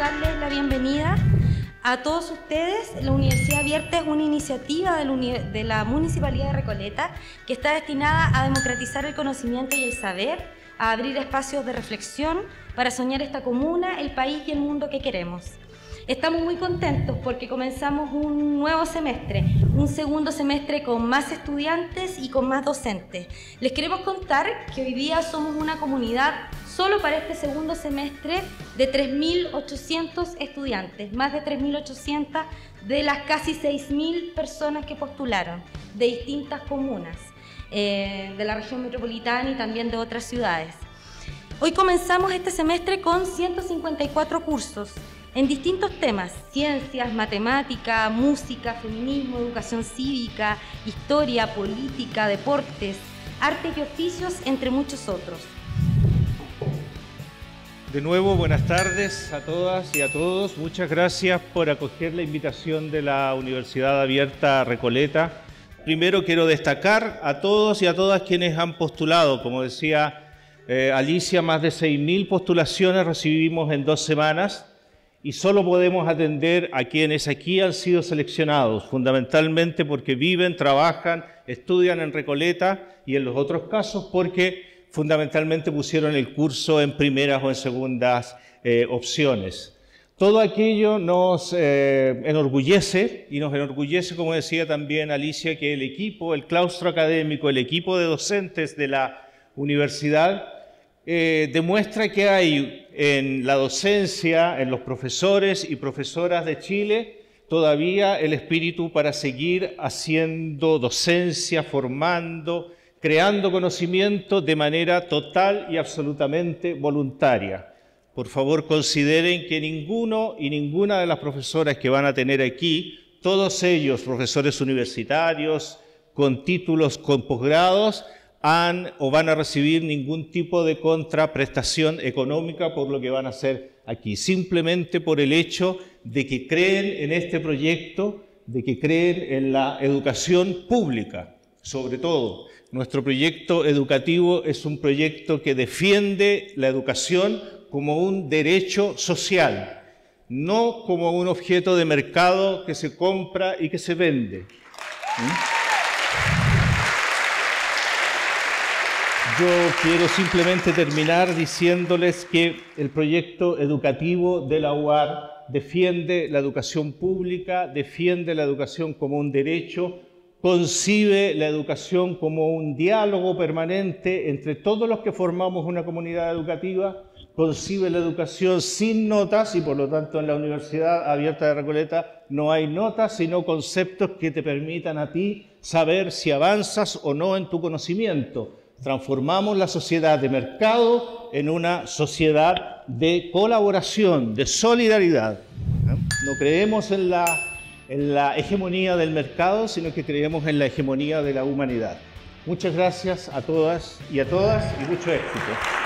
darles la bienvenida a todos ustedes. La Universidad Abierta es una iniciativa de la, Municipalidad de Recoleta que está destinada a democratizar el conocimiento y el saber, a abrir espacios de reflexión para soñar esta comuna, el país y el mundo que queremos. Estamos muy contentos porque comenzamos un nuevo semestre, un segundo semestre con más estudiantes y con más docentes. Les queremos contar que hoy día somos una comunidad solo para este segundo semestre de 3.800 estudiantes, más de 3.800 de las casi 6.000 personas que postularon de distintas comunas eh, de la región metropolitana y también de otras ciudades. Hoy comenzamos este semestre con 154 cursos en distintos temas, ciencias, matemática, música, feminismo, educación cívica, historia, política, deportes, arte y oficios, entre muchos otros. De nuevo, buenas tardes a todas y a todos. Muchas gracias por acoger la invitación de la Universidad Abierta Recoleta. Primero quiero destacar a todos y a todas quienes han postulado. Como decía eh, Alicia, más de 6.000 postulaciones recibimos en dos semanas y solo podemos atender a quienes aquí han sido seleccionados, fundamentalmente porque viven, trabajan, estudian en Recoleta y en los otros casos porque fundamentalmente pusieron el curso en primeras o en segundas eh, opciones. Todo aquello nos eh, enorgullece y nos enorgullece, como decía también Alicia, que el equipo, el claustro académico, el equipo de docentes de la universidad eh, demuestra que hay en la docencia, en los profesores y profesoras de Chile, todavía el espíritu para seguir haciendo docencia, formando, creando conocimiento de manera total y absolutamente voluntaria. Por favor, consideren que ninguno y ninguna de las profesoras que van a tener aquí, todos ellos profesores universitarios, con títulos, con posgrados, han o van a recibir ningún tipo de contraprestación económica por lo que van a hacer aquí, simplemente por el hecho de que creen en este proyecto, de que creen en la educación pública, sobre todo. Nuestro proyecto educativo es un proyecto que defiende la educación como un derecho social, no como un objeto de mercado que se compra y que se vende. ¿Mm? Yo quiero simplemente terminar diciéndoles que el proyecto educativo de la UAR defiende la educación pública, defiende la educación como un derecho, concibe la educación como un diálogo permanente entre todos los que formamos una comunidad educativa, concibe la educación sin notas y por lo tanto en la Universidad Abierta de Recoleta no hay notas, sino conceptos que te permitan a ti saber si avanzas o no en tu conocimiento. Transformamos la sociedad de mercado en una sociedad de colaboración, de solidaridad. No creemos en la en la hegemonía del mercado, sino que creemos en la hegemonía de la humanidad. Muchas gracias a todas y a todas y mucho éxito.